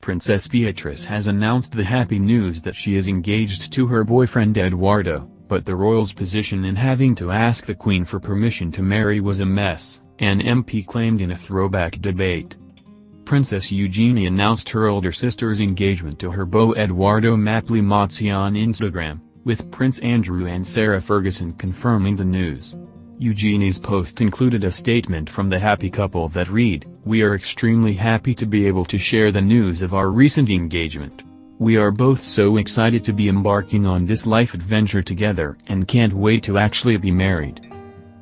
Princess Beatrice has announced the happy news that she is engaged to her boyfriend Eduardo, but the royals' position in having to ask the Queen for permission to marry was a mess, an MP claimed in a throwback debate. Princess Eugenie announced her older sister's engagement to her beau Eduardo Mapelli Mozzi on Instagram, with Prince Andrew and Sarah Ferguson confirming the news. Eugenie's post included a statement from the happy couple that read, We are extremely happy to be able to share the news of our recent engagement. We are both so excited to be embarking on this life adventure together and can't wait to actually be married.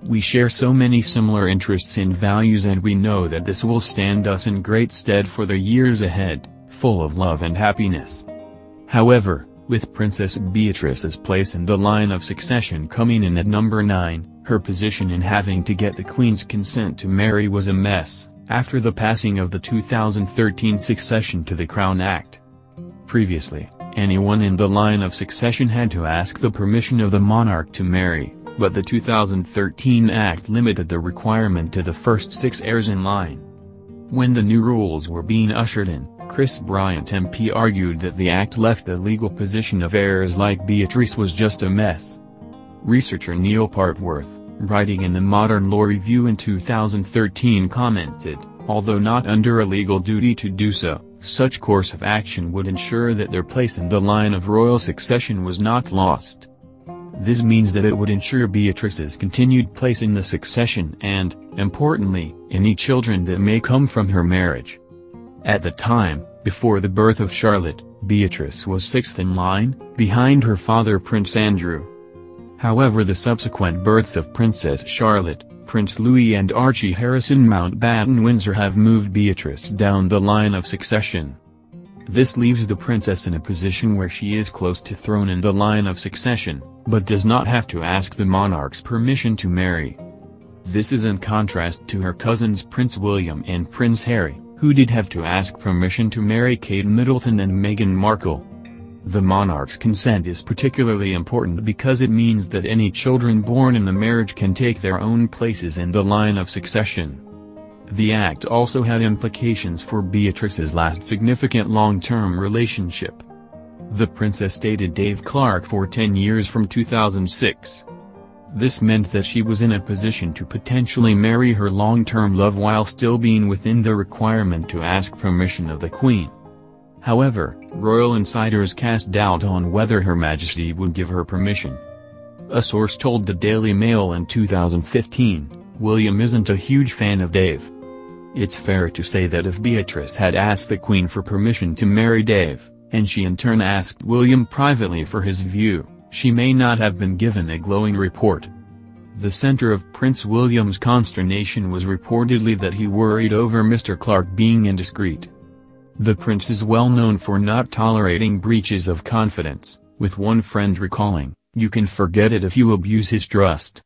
We share so many similar interests and values and we know that this will stand us in great stead for the years ahead, full of love and happiness. However, with Princess Beatrice's place in the line of succession coming in at number 9, her position in having to get the Queen's consent to marry was a mess, after the passing of the 2013 Succession to the Crown Act. Previously, anyone in the line of succession had to ask the permission of the monarch to marry, but the 2013 Act limited the requirement to the first six heirs in line. When the new rules were being ushered in, Chris Bryant MP argued that the act left the legal position of heirs like Beatrice was just a mess. Researcher Neil Parpworth, writing in the Modern Law Review in 2013 commented, although not under a legal duty to do so, such course of action would ensure that their place in the line of royal succession was not lost. This means that it would ensure Beatrice's continued place in the succession and, importantly, any children that may come from her marriage. At the time, before the birth of Charlotte, Beatrice was sixth in line, behind her father Prince Andrew. However the subsequent births of Princess Charlotte, Prince Louis and Archie Harrison Mountbatten-Windsor have moved Beatrice down the line of succession. This leaves the princess in a position where she is close to throne in the line of succession, but does not have to ask the monarch's permission to marry. This is in contrast to her cousins Prince William and Prince Harry, who did have to ask permission to marry Kate Middleton and Meghan Markle. The monarch's consent is particularly important because it means that any children born in the marriage can take their own places in the line of succession. The act also had implications for Beatrice's last significant long-term relationship. The princess dated Dave Clark for 10 years from 2006. This meant that she was in a position to potentially marry her long-term love while still being within the requirement to ask permission of the Queen. However, royal insiders cast doubt on whether Her Majesty would give her permission. A source told the Daily Mail in 2015, William isn't a huge fan of Dave. It's fair to say that if Beatrice had asked the Queen for permission to marry Dave, and she in turn asked William privately for his view, she may not have been given a glowing report. The center of Prince William's consternation was reportedly that he worried over Mr. Clark being indiscreet. The prince is well known for not tolerating breaches of confidence, with one friend recalling, you can forget it if you abuse his trust.